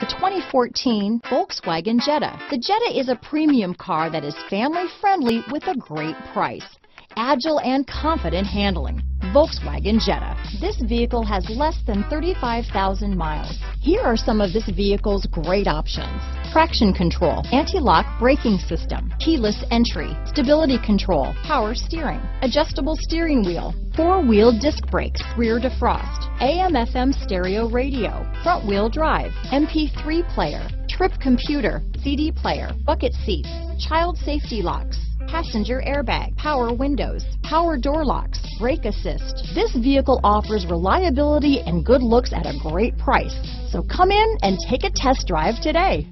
The 2014 Volkswagen Jetta. The Jetta is a premium car that is family friendly with a great price. Agile and confident handling. Volkswagen Jetta. This vehicle has less than 35,000 miles. Here are some of this vehicle's great options. Traction control, anti-lock braking system, keyless entry, stability control, power steering, adjustable steering wheel, four-wheel disc brakes, rear defrost, AM FM stereo radio, front wheel drive, MP3 player, trip computer, CD player, bucket seats, child safety locks, passenger airbag, power windows, power door locks, brake assist. This vehicle offers reliability and good looks at a great price. So come in and take a test drive today.